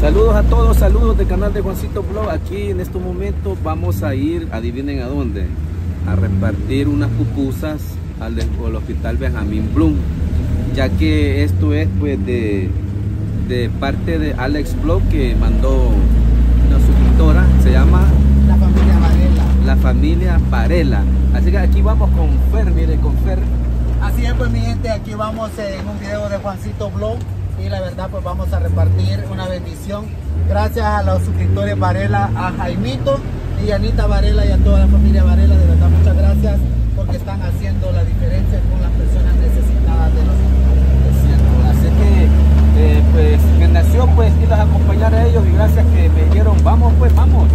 Saludos a todos, saludos del canal de Juancito Blog. Aquí en estos momentos vamos a ir, adivinen a dónde, a repartir unas pupusas al, al hospital Benjamín Bloom, ya que esto es pues de, de parte de Alex Blog que mandó una suscriptora, se llama La familia Varela. la familia Varela. Así que aquí vamos con Fer, mire, con Fer. Así es, pues mi gente, aquí vamos en un video de Juancito Blog y la verdad pues vamos a repartir una bendición. Gracias a los suscriptores Varela, a Jaimito y Anita Varela y a toda la familia Varela, de verdad muchas gracias porque están haciendo la diferencia con las personas necesitadas de los Así que eh, pues me nació pues irlos a acompañar a ellos y gracias que me dijeron vamos pues vamos.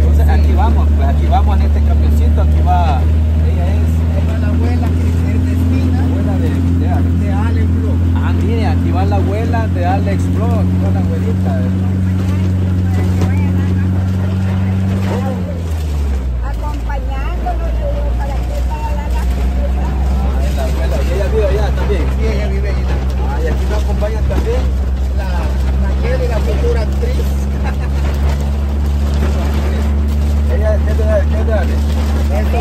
Entonces aquí vamos, pues aquí vamos en este camioncito, aquí va, ella es Ahí va la abuela Cristina abuela de, de Alex. de Alex Blog. Ah, mire, aquí va la abuela de Alex Blog, aquí va la abuelita. acompañándonos yo, para que para dar las cosas. Ah, es la abuela, y ella vive allá también. Y ella vive ahí, Ah, y aquí nos acompañan también. la Raquel y la futura actriz. Ella es de, es de Alex, Esto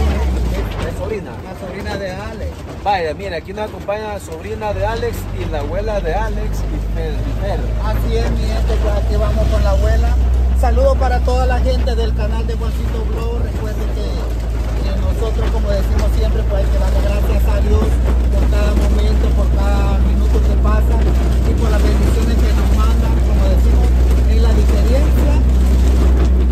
es sobrina. es la sobrina de Alex. Vaya, mira, aquí nos la sobrina de Alex y la abuela de Alex y Fer. Así es, mi gente, pues aquí vamos con la abuela. Saludos para toda la gente del canal de Juancito Blog. Recuerden que, que nosotros, como decimos siempre, pues hay que darle gracias a Dios por cada momento, por cada minuto que pasa y por las bendiciones que nos mandan. Como decimos, es la diferencia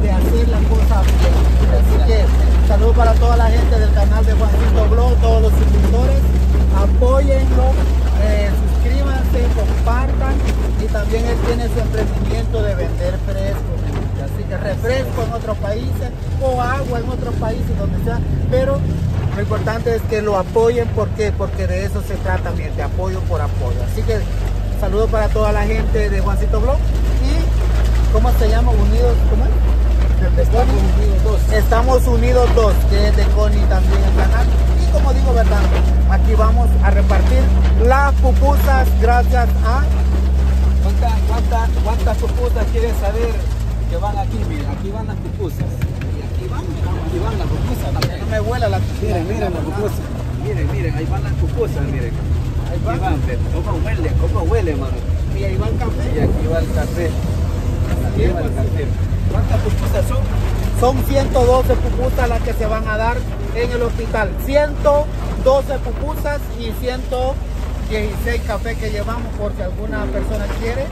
de hacer las cosas bien. Así que saludos para toda la gente del canal de Juancito Blog, todos los suscriptores. Apóyenlo, eh, suscríbanse, compartan y también él tiene su emprendimiento de vender fresco. Así que refresco en otros países o agua en otros países, donde sea. Pero lo importante es que lo apoyen. ¿Por qué? Porque de eso se trata, mi gente, apoyo por apoyo. Así que saludos para toda la gente de Juancito Blog. Y, ¿cómo se llama? Unidos, ¿cómo es? De Connie. unidos dos. Estamos unidos dos, que es de Connie también el canal. Y como digo, ¿verdad? Aquí vamos a repartir las pupusas gracias a... ¿Cuántas cuánta, cuántas pupusas quieren saber que van aquí? Miren, aquí van las pupusas. Y aquí van, aquí van las pupusas. No me vuela la miren, miren las pupusas. Miren, miren, ahí van las pupusas, miren. Ahí van, cómo huele, cómo huele, mano. Y ahí va el Y café. aquí va el café. Aquí va el café. ¿Cuántas pupusas son? Son 112 pupusas las que se van a dar en el hospital. 112 pupusas y 116 cafés que llevamos por si alguna persona quiere.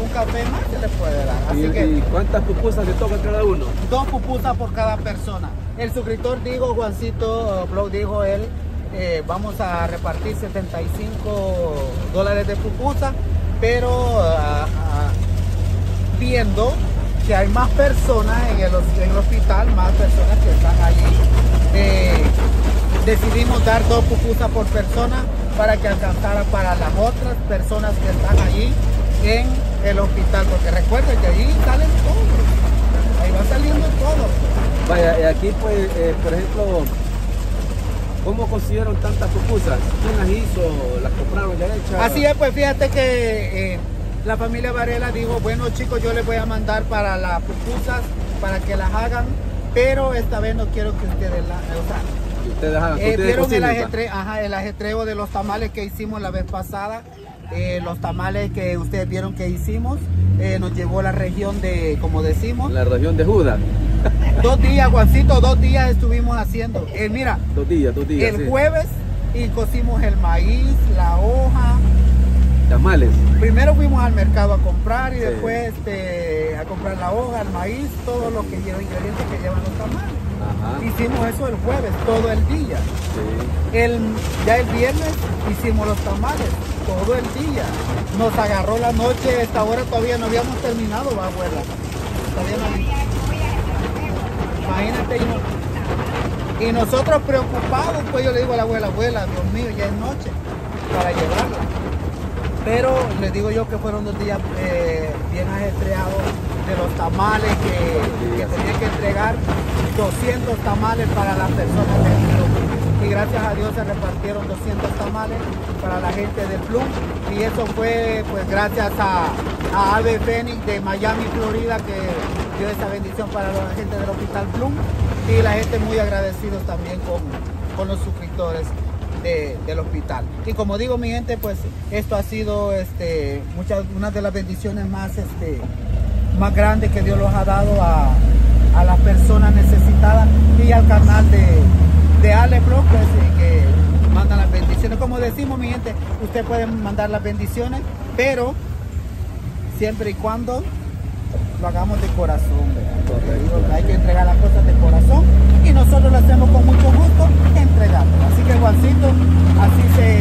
Un café más se le puede dar. Así ¿Y, que y cuántas pupusas le toca cada uno? dos pupusas por cada persona. El suscriptor dijo, Juancito eh, Blog dijo él, eh, vamos a repartir 75 dólares de pupusa, pero ah, ah, viendo que hay más personas en el, hos- en el hospital, más personas que están allí, eh, decidimos dar dos pupusas por persona para que alcanzara para las otras personas que están allí en el hospital, porque recuerden que allí salen todos, ahí va saliendo todo. Vaya, y aquí pues, eh, por ejemplo, ¿cómo consiguieron tantas pupusas? ¿Quién las hizo? ¿Las compraron ya hechas? Así es, pues fíjate que eh, la familia Varela dijo, bueno chicos, yo les voy a mandar para las pupusas para que las hagan, pero esta vez no quiero que ustedes las o sea, Ustedes hagan, eh, vieron el, ajetre- ajá, el ajetreo de los tamales que hicimos la vez pasada. eh, los tamales que ustedes vieron que hicimos eh, nos llevó a la región de, como decimos, la región de Judas. dos días, Juancito, dos días estuvimos haciendo. Eh, mira, Dos días, dos días. el sí. jueves y cocimos el maíz, la hoja, Tamales. Primero fuimos al mercado a comprar y Sí. después este, a comprar la hoja, el maíz, todo lo que lleva ingredientes que llevan los tamales. Ajá. Hicimos eso el jueves, todo el día. Sí. El, ya el viernes hicimos los tamales, todo el día. Nos agarró la noche, esta hora todavía no habíamos terminado, va abuela. Todavía no habíamos- Imagínate, y, no- y nosotros preocupados, pues yo le digo a la abuela, abuela, Dios mío, ya es noche para llevarla. Pero les digo yo que fueron dos días eh, bien ajetreados de los tamales que, que tenía que entregar, 200 tamales para las personas del club. Y gracias a Dios se repartieron 200 tamales para la gente del club Y eso fue pues gracias a, a Ave Fénix de Miami, Florida, que dio esa bendición para la gente del Hospital Bloom. Y la gente muy agradecidos también con, con los suscriptores de- del hospital. Y como digo, mi gente, pues esto ha sido este, muchas, una de las bendiciones más, este, más grandes que Dios los ha dado a, a las personas necesitadas y al canal de, de Ale pues, eh, que mandan las bendiciones. Como decimos, mi gente, usted puede mandar las bendiciones, pero siempre y cuando lo hagamos de corazón. Hay que entregar las cosas de corazón y nosotros lo hacemos con mucho gusto entregando. Así que Juancito, así se,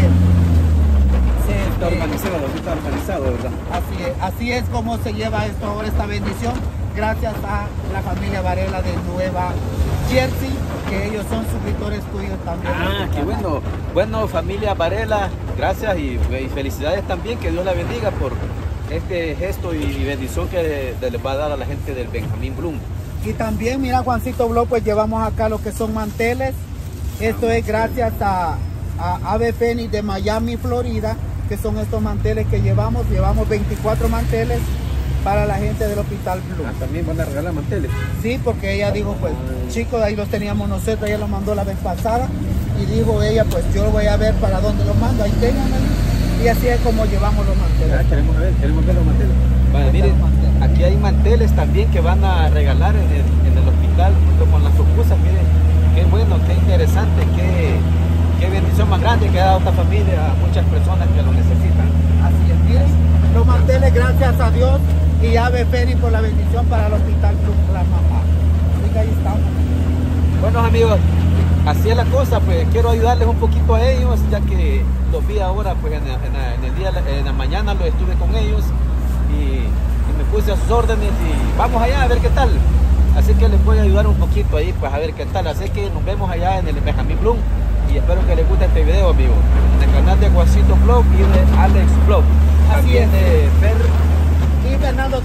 se, Está organizado, está organizado, ¿verdad? Así es, así es como se lleva esto ahora, esta bendición, gracias a la familia Varela de Nueva Jersey, que ellos son suscriptores tuyos también. Ah, qué bueno. Bueno, familia Varela, gracias y, y felicidades también. Que Dios la bendiga por este gesto y bendición que le- les va a dar a la gente del Benjamín Bloom. Y también, mira, Juancito Blog, pues llevamos acá lo que son manteles. Esto es gracias a, a Ave Fénix de Miami, Florida, que son estos manteles que llevamos. Llevamos 24 manteles para la gente del Hospital Blue. Ah, también van a regalar manteles. Sí, porque ella dijo, pues, chicos, ahí los teníamos nosotros, ella los mandó la vez pasada y dijo ella, pues yo voy a ver para dónde los mando, ahí ténganme. Y así es como llevamos los manteles. Ah, queremos ver, queremos ver los manteles. Vale, miren, aquí hay manteles también que van a regalar en el, en el hospital junto con las pupusas. Miren, qué bueno, qué interesante, qué, qué bendición más grande que ha dado esta familia a muchas personas que lo necesitan. Así es, miren, los manteles, gracias a Dios y Ave Fénix por la bendición para el Hospital Club La Mamá. Así que ahí estamos. Bueno amigos, así es la cosa, pues quiero ayudarles un poquito a ellos, ya que los vi ahora, pues en, en- en el día, en la mañana lo estuve con ellos y, y me puse a sus órdenes y vamos allá a ver qué tal. Así que les voy a ayudar un poquito ahí, pues a ver qué tal. Así que nos vemos allá en el Benjamín Bloom y espero que les guste este video, amigos. En el canal de Juancito Blog y de Alex Blog. Así También es. de Y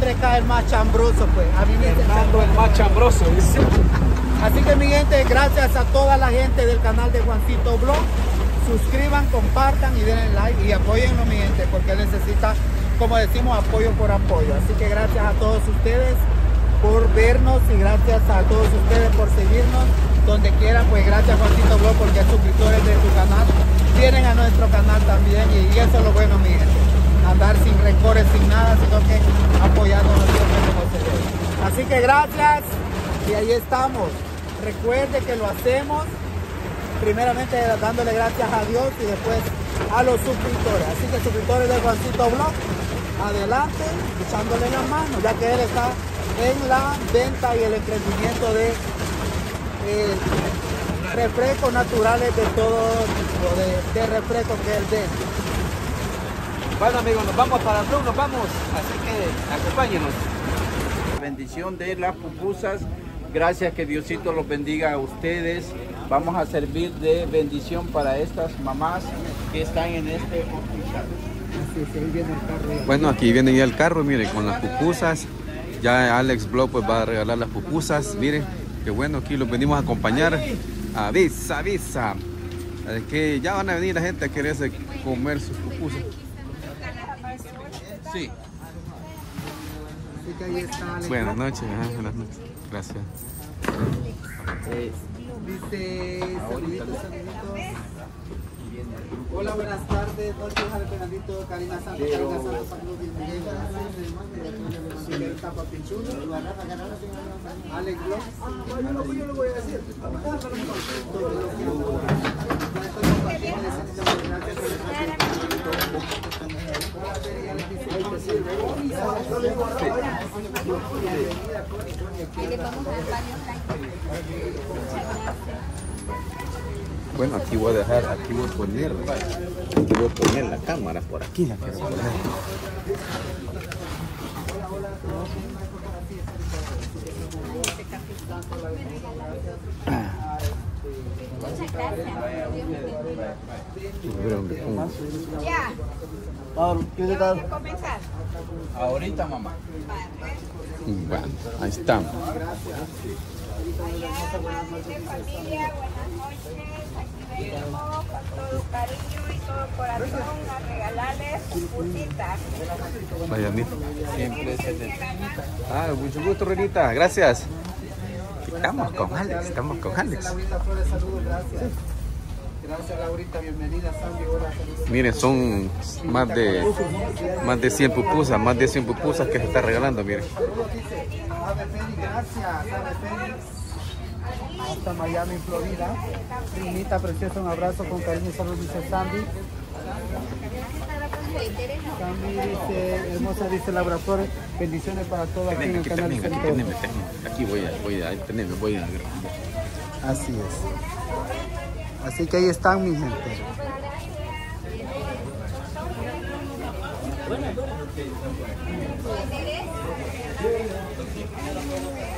3K, el más chambroso, pues. A mí me Fernando el más chambroso. Así que mi gente, gracias a toda la gente del canal de Juancito Blog. Suscriban, compartan y denle like y apóyenlo mi gente porque necesita, como decimos, apoyo por apoyo. Así que gracias a todos ustedes por vernos y gracias a todos ustedes por seguirnos. Donde quieran, pues gracias Juancito Blog porque suscriptores de tu canal vienen a nuestro canal también y, y eso es lo bueno mi gente. Andar sin rencores, sin nada, sino que apoyándonos siempre como se. Así que gracias y ahí estamos. Recuerde que lo hacemos primeramente dándole gracias a Dios y después a los suscriptores. Así que suscriptores de Juancito Blog, adelante, echándole la mano, ya que él está en la venta y el emprendimiento de eh, refrescos naturales de todo tipo de, de refrescos que él vende. Bueno amigos, nos vamos para Blue, nos vamos. Así que acompáñenos. bendición de las pupusas. Gracias, que Diosito los bendiga a ustedes. Vamos a servir de bendición para estas mamás que están en este hospital. Bueno, aquí viene ya el carro, miren, con las pupusas. Ya Alex Blow pues va a regalar las pupusas. Miren, qué bueno, aquí los venimos a acompañar. Avisa, avisa. Es que ya van a venir la gente a quererse comer sus pupusas. Sí. Así que ahí está Alex. Buenas noches, ajá, buenas noches. Gracias. Dice, saluditos, saluditos. Hola, buenas tardes, noches, Jale Fernandito, Karina Santos, Karina Santos, Alex. Bueno, lo yo voy a decir. Aquí voy a dejar, aquí voy a poner, aquí voy a poner la cámara por aquí. La quiero poner. Muchas gracias. Ya. Pablo. Ahorita, mamá. Bueno, ahí estamos. familia, buenas noches. Aquí venimos con todo cariño y todo corazón a regalarles mira. Siempre se le... Ah, mucho gusto, Renita. Gracias. Estamos con Alex, estamos con Alex. Laurita Flores, saludos, gracias. Gracias Laurita, bienvenida Sandy, hola, saludos. Miren, son más de más de 100 pupusas, más de 100 pupusas que se está regalando, miren. Ave Félix, gracias, Ave Félix. Hasta Miami, Florida. Primita preciosa, un abrazo con cariño y salud, dice Sandy. Dice, hermosa, dice Laura Flores, bendiciones para todos aquí en el canal teneme, aquí teneme, voy a, voy a, ahí teneme, voy a. Así es. Así que ahí están mi gente.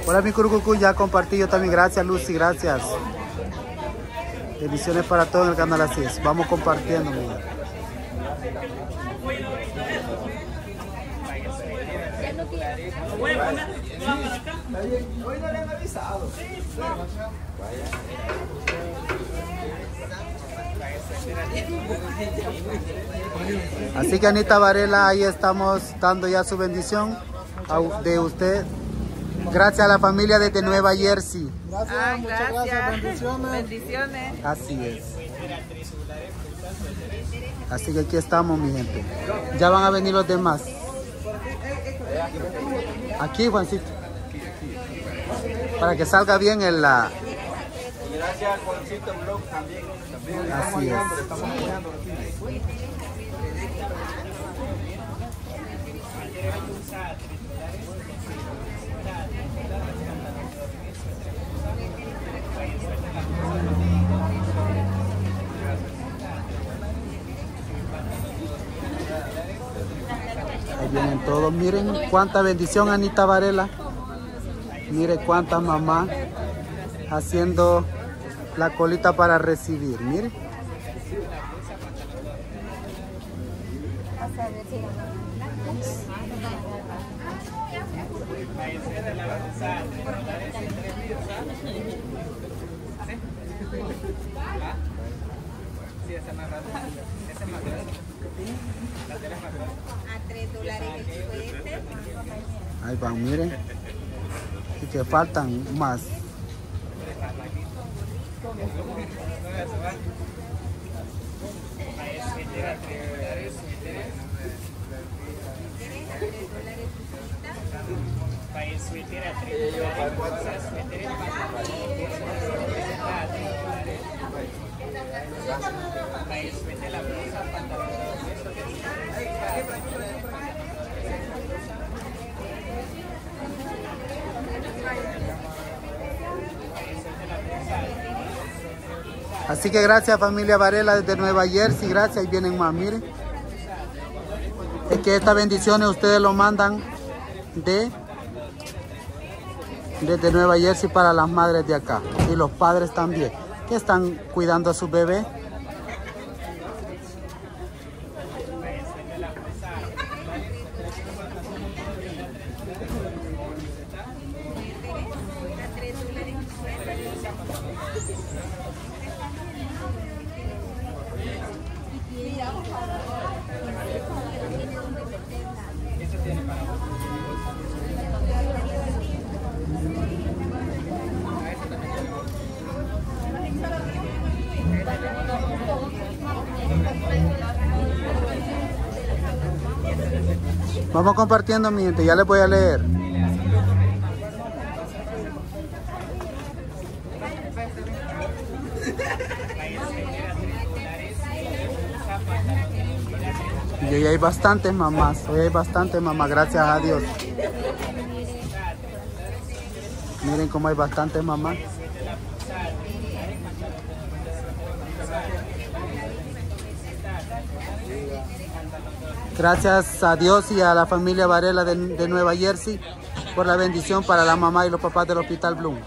Hola mi curucucu, ya compartí yo también. Gracias Lucy, gracias. Bendiciones para todos en el canal Así es. Vamos compartiendo. Así que Anita Varela, ahí estamos dando ya su bendición a- de usted. Gracias a la familia desde Nueva Jersey. Ah, gracias. Bendiciones. Así es. Así que aquí estamos, mi gente. Ya van a venir los demás. Aquí, Juancito. Para que salga bien en la... Gracias Juancito Blog también. también Así es. Miren cuánta bendición, Anita Varela. Mire cuánta mamá haciendo la colita para recibir. Mire. Miren. Y que faltan más. Así que gracias familia Varela desde Nueva Jersey, gracias, y vienen más, miren. Es que estas bendiciones ustedes lo mandan de desde Nueva Jersey para las madres de acá y los padres también que están cuidando a su bebé. Vamos compartiendo mi gente, ya les voy a leer. Y hoy hay bastantes mamás, hoy hay bastantes mamás, gracias a Dios. Miren cómo hay bastantes mamás. Gracias a Dios y a la familia Varela de, de Nueva Jersey por la bendición para la mamá y los papás del Hospital Bloom.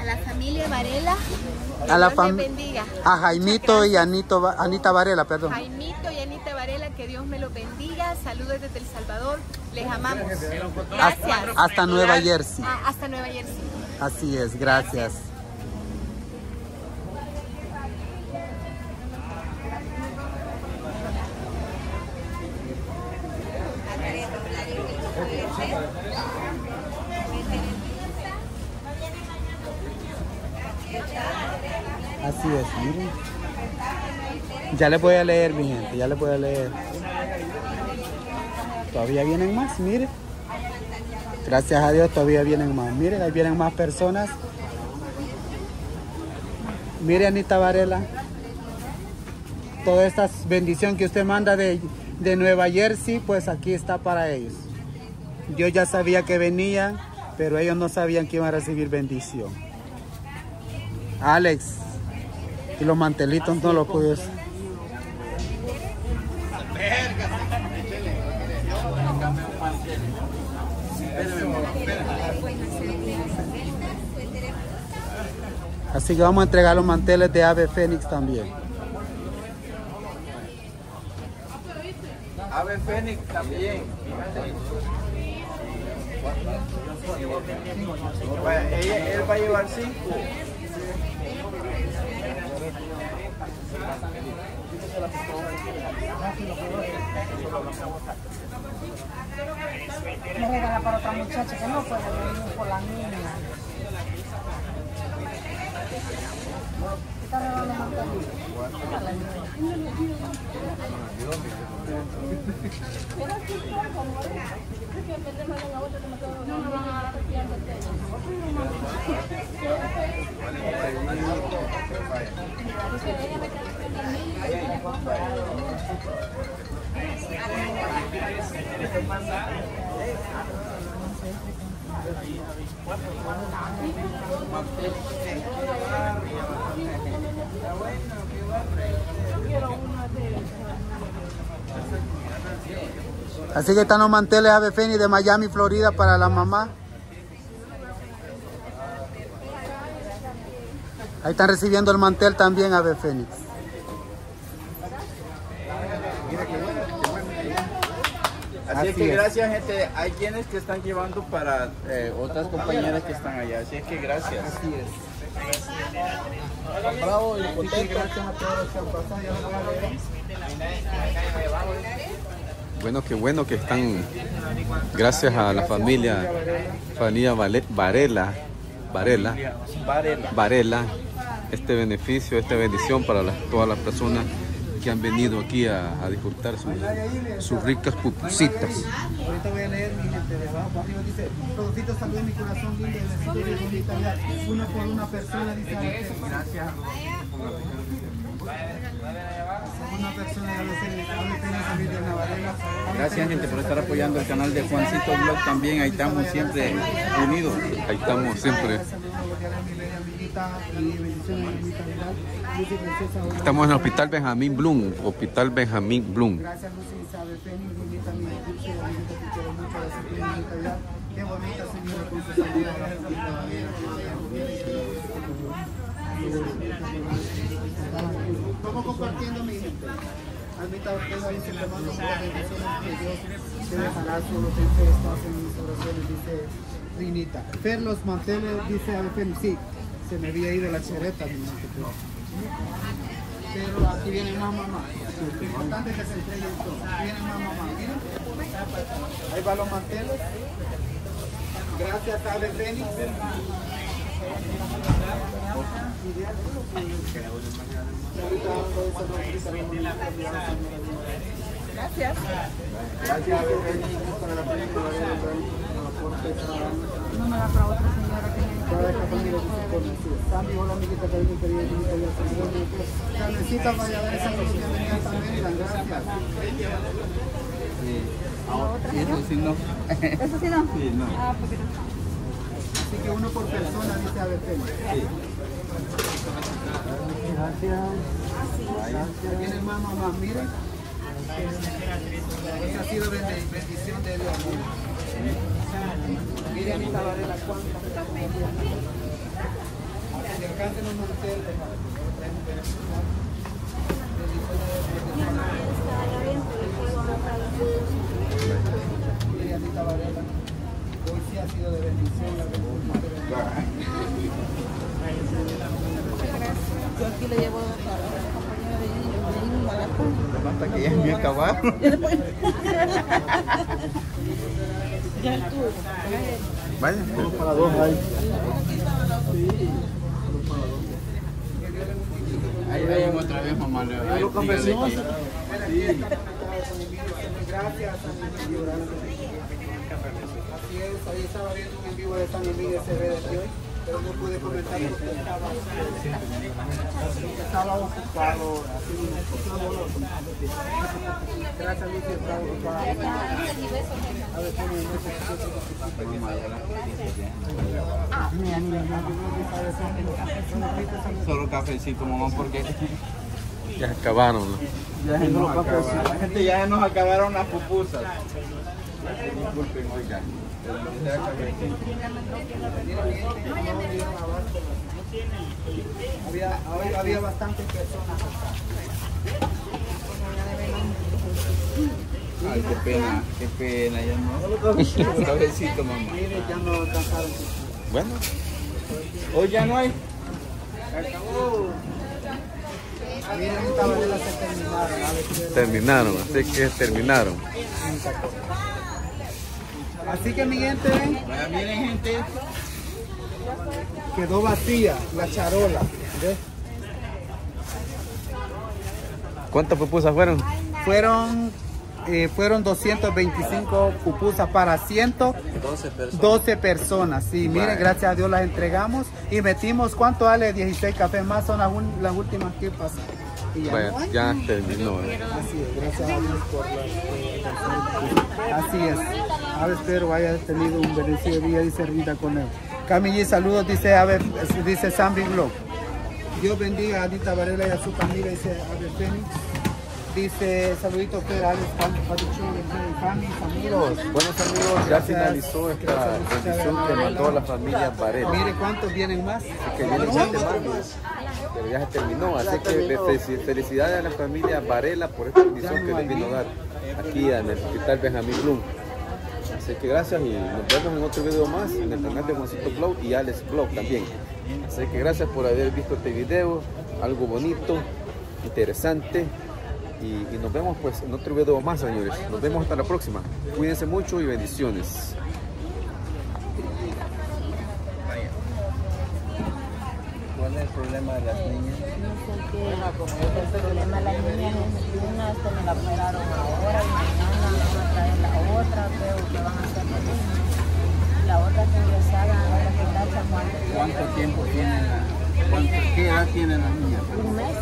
A la familia Varela A la fam- bendiga. A Jaimito y Anito, Anita Varela, perdón. Jaimito y Anita Varela, que Dios me los bendiga. Saludos desde El Salvador. Les amamos. Hasta, Gracias. hasta Nueva Jersey. Ah, hasta Nueva Jersey. Así es, gracias. Así es, miren. Ya les voy a leer, mi gente, ya les voy a leer. Todavía vienen más, miren. Gracias a Dios todavía vienen más. Miren, ahí vienen más personas. Mire Anita Varela. Toda esta bendición que usted manda de, de Nueva Jersey, pues aquí está para ellos. Yo ya sabía que venían, pero ellos no sabían que iban a recibir bendición. Alex, y los mantelitos no los puedes. Así que vamos a entregar los manteles de Ave Fénix también. Ave Fénix también. Bueno, ella- él va a llevar cinco. Me regala para otra muchacha que no puede venir por la niña. Está regalando mantelito. Así que están los manteles Ave Fénix de Miami, Florida para la mamá. Ahí están recibiendo el mantel también Ave Fénix. Así, Así es que es. gracias gente, hay quienes que están llevando para eh, otras compañeras que están allá, así es que gracias. Así es. Bravo y contento. gracias a todos los que han pasado. Bueno, qué bueno que están, gracias a la familia, familia Vale- Varela, Varela, Varela. Varela, este beneficio, esta bendición para las- todas las personas que han venido aquí a, a disfrutar sus, sus ricas pupusitas. Ahorita voy a leer mi gente de abajo arriba dice, Rodolfito salud en mi corazón lindo de. Una por una persona dice. Gracias. Gracias gente por estar apoyando el canal de Juancito Blog también, ahí estamos siempre unidos. Ahí estamos siempre. Estamos en el Hospital Benjamín Blum, Hospital Benjamín Blum. Gracias Lucy Isabel Fénix, bonita mi gracias por mi calidad. Qué bonita señora con su saludo a la familia. Vamos compartiendo mi gente. Almita Ortega dice, te mando muchas bendiciones que Dios te dejará solo te estás en mis oraciones, dice Rinita. Fer los manteles, dice Fénix, sí, se me había ido la gente, pero- aquí viene más mamá. Lo importante es que se entreguen todos. Viene más mamá. Ahí van los manteles. Gracias, Ave Fénix. Gracias. Gracias, para la película de No me da para otra señora que me esta familia que se conoce. Sandy, hola amiguita, cariño, querida, amiguita, ya saludos. Carmencita, vaya a ver esa luz que venía también, gracias. Eso sí no. ¿Eso sí no? Sí, no. Ah, porque no. Así que uno por persona, dice Ave Fénix. Gracias. Gracias. Vienen más mamás, miren. Esa ha sido bendición de Dios. Miren, Anita Varela, cuántas. Y alcance los manteles. Mire, Anita Varela, hoy sí ha sido de bendición la bendición de Yo aquí le llevo de. Hasta que ya me acabaron. Ya estuvo. Vaya. para dos ahí. Ahí ven otra vez, mamá. Ahí, Gracias. Así es, ahí estaba viendo un en vivo de SB de hoy, pero no pude comentar porque estaba, estaba ocupado. Así, gracias, Lucy, estaba ocupado. A ver, ¿cómo es Solo cafecito, mamá, porque Ya acabaron. ¿no? ya se nos acabaron. La gente ya nos acabaron las pupusas. Disculpen, oiga. Había, había, había bastantes personas. Ay, qué pena, qué pena, ya no. Solo cafecito, mamá. Ya no. Bueno, Hoy ya no hay. Miren, esta varela se terminaron. A ver, quiero- terminaron, así que terminaron. Así que mi gente, miren, gente. quedó vacía la charola. ¿ves? ¿Cuántas pupusas fueron? Fueron, eh, fueron 225 pupusas para 112 personas. Sí, miren, gracias a Dios las entregamos y metimos, ¿cuánto vale? 16 cafés más, son las, las últimas que pasan. Ya no Bueno, ya terminó. ¿eh? Así es, gracias a Dios por la... Así es. A ver, espero haya tenido un bendecido día, dice Rita con él. Camille, saludos, dice, a ver, dice Sambi Glow. Dios bendiga a Anita Varela y a su familia, dice Ave Fénix. Dice, saluditos, Pedro, Alex, amigos. Buenos amigos, ya finalizó esta bendición que mandó la familia Varela. Mire cuántos vienen más. que viene siete más, pero ya se terminó. Así que felicidades a la familia Varela por esta bendición que les vino a dar aquí en el Hospital Benjamín Blum. Así que gracias y nos vemos en otro video más en el canal de Juancito Blog y Alex Blog también. Así que gracias por haber visto este video, algo bonito, interesante. Y, y nos vemos pues en otro video más, señores. Nos vemos hasta la próxima. Cuídense mucho y bendiciones. ¿Cuál es el problema de las niñas? el problema de las niñas es una, se me la operaron ahora y mañana me van a traer la otra, creo que van a hacer lo mismo. La otra que ingresada San Juan de Dios. ¿Cuánto tiempo tienen? la- cuánto- ¿Qué edad tienen las niñas? Un mes,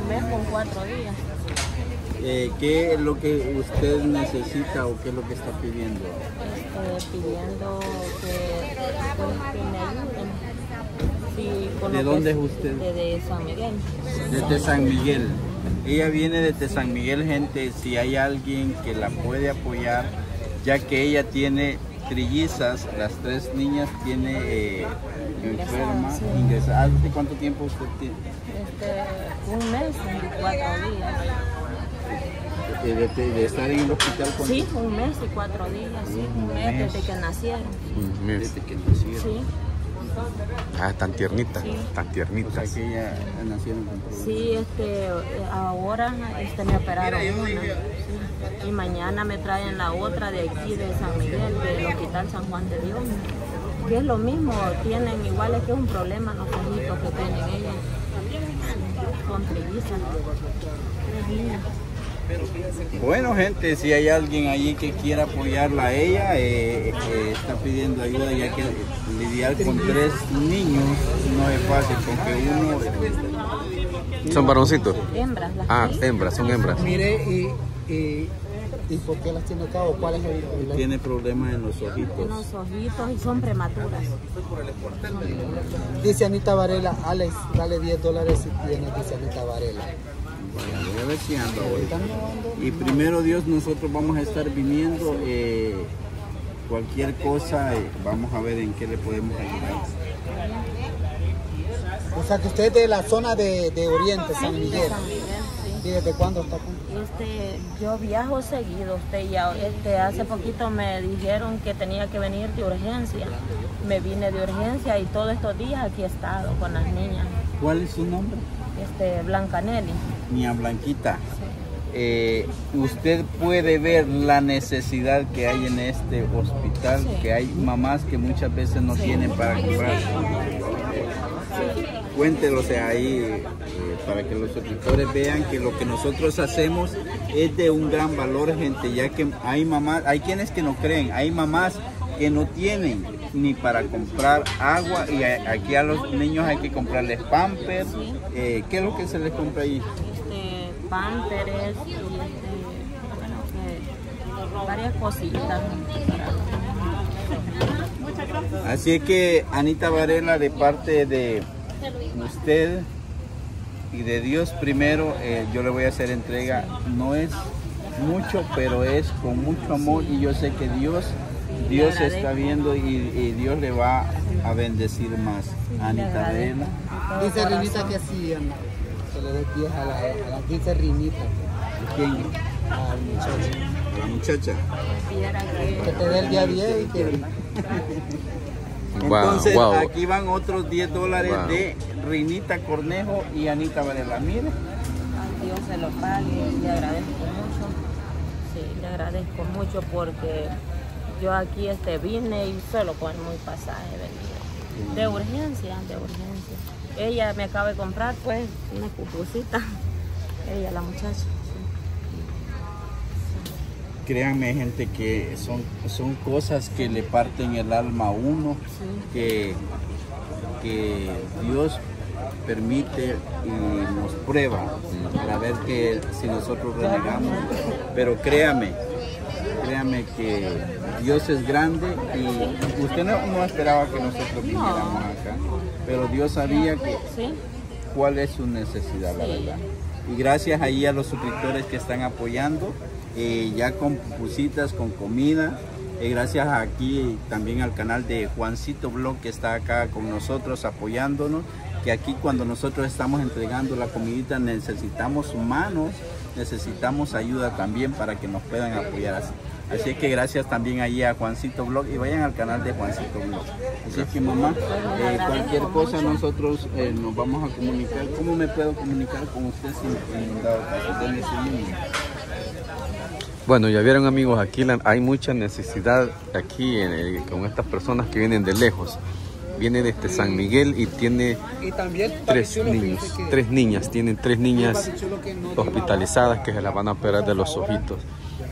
un mes con cuatro días. Eh, ¿Qué es lo que usted necesita o qué es lo que está pidiendo? Este, pidiendo que, pues, que me ayuden. Sí, ¿De dónde es- usted? De San Miguel. Desde San Miguel. Ella viene desde San Miguel, gente. Si hay alguien que la puede apoyar, ya que ella tiene trillizas, las tres niñas tiene eh, sí. ingresadas. ¿Hace cuánto tiempo usted tiene? Este, un mes, 24 días. Eh, de, de- de estar en el hospital con Sí, un mes y cuatro días, sí, un mes desde que nacieron. Un mes. desde que nacieron. Sí, Ah, tan tiernita, Sí. tan O sea tiernitas. que ella nacieron con problemas. sí, este, ahora este, me operaron una. sí, Y mañana me traen la otra de aquí, de San Miguel, del Hospital San Juan de Dios. Que es lo mismo, tienen igual, es que es un problema los ojitos que tienen ellas. Sí, Con trillizas. Bueno, gente, si hay alguien allí que quiera apoyarla a ella, eh, eh, está pidiendo ayuda, ya que lidiar con tres niños no es fácil, porque uno ¿Son varoncitos? Hembras, las Ah, hembras, son hembras. Mire, y, y, y por qué las tiene acá o cuál es el, el- tiene problemas en los En ojitos. los ojitos y son prematuras. Dice Anita Varela, Alex, dale 10 dólares si tienes, dice Anita Varela. Bueno, voy a ver si anda hoy. ¿Están grabando? Y primero Dios, nosotros vamos a estar viniendo. eh, cualquier cosa, eh, vamos a ver en qué le podemos ayudar. O sea que usted es de la zona de, de Oriente, San Miguel. ¿Y desde cuándo está acá? Este, yo viajo seguido, usted ya, este, hace poquito me dijeron que tenía que venir de urgencia. Me vine de urgencia y todos estos días aquí he estado con las niñas. ¿Cuál es su nombre? Este, Blanca Nelly. Mía Blanquita. Eh, usted puede ver la necesidad que hay en este hospital, Sí. que hay mamás que muchas veces no Sí. tienen para comprar. Cuéntelo o sea, ahí eh, para que los suscriptores vean que lo que nosotros hacemos es de un gran valor, gente, ya que hay mamás, hay quienes que no creen, hay mamás que no tienen ni para comprar agua y a- aquí a los niños hay que comprarles pampers. Sí. Eh, ¿Qué es lo que se les compra ahí? este, pamperes y este, bueno, que varias cositas. Así es que Anita Varela, de parte de usted y de Dios primero, eh, yo le voy a hacer entrega. No es mucho, pero es con mucho amor y yo sé que Dios, Dios está viendo y, y Dios le va a bendecir más. Anita. Varela. De todo Dice Rinita que sí, Ana, que le dé pies a la, a la dice Rinita, ¿Quién? muchacho. La muchacha. Viera que- Que te dé el día 10 y que... Wow, Entonces wow. aquí van otros 10 dólares Wow. de Rinita Cornejo y Anita Varela. Mire. Dios se lo pague, le agradezco mucho. Sí, le agradezco mucho porque yo aquí este vine y solo con mi pasaje venía. De urgencia, de urgencia. Ella me acaba de comprar pues una pupusita. Ella, la muchacha. sí. Créanme gente que son, son cosas que le parten el alma a uno, que, que Dios permite y nos prueba para ver que si nosotros renegamos. Pero créame, créame que Dios es grande y usted no, no esperaba que nosotros viniéramos acá, pero Dios sabía que Sí, cuál es su necesidad, la verdad. Y gracias ahí a los suscriptores que están apoyando, eh, ya con pupusitas, con comida. Eh, gracias aquí también al canal de Juancito Blog que está acá con nosotros apoyándonos. Que aquí cuando nosotros estamos entregando la comidita necesitamos manos, necesitamos ayuda también para que nos puedan apoyar así. Así que gracias también ahí a Juancito Blog y vayan al canal de Juancito Blog. Así que mamá, eh, cualquier cosa nosotros eh, nos vamos a comunicar. ¿Cómo me puedo comunicar con usted si en dado? Bueno, ya vieron amigos, aquí hay mucha necesidad aquí con estas personas que vienen de lejos. Viene desde San Miguel y tiene Y también tres niños, tres niñas, tienen tres niñas hospitalizadas que se las van a operar de los ojitos.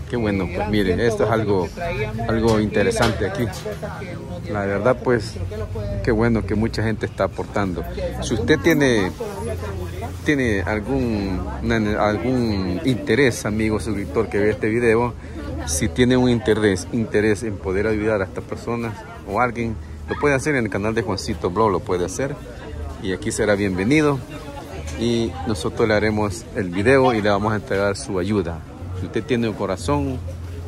Qué bueno, pues miren, esto es algo, algo interesante aquí. La verdad, pues, qué bueno que mucha gente está aportando. Si usted tiene, tiene algún, algún interés, amigo suscriptor que ve este video, si tiene un interés, interés en poder ayudar a estas personas o alguien, lo puede hacer en el canal de Juancito Blog, lo puede hacer. Y aquí será bienvenido. Y nosotros le haremos el video y le vamos a entregar su ayuda. Si usted tiene un corazón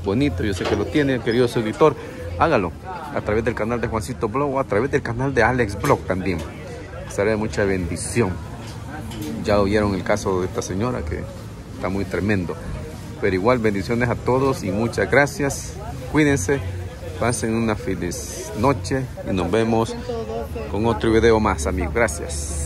bonito, yo sé que lo tiene, querido suscriptor, hágalo a través del canal de Juancito Blog o a través del canal de Alex Blog también. Será de mucha bendición. Ya oyeron el caso de esta señora que está muy tremendo. Pero igual bendiciones a todos y muchas gracias. Cuídense, pasen una feliz noche y nos vemos con otro video más, amigos. Gracias.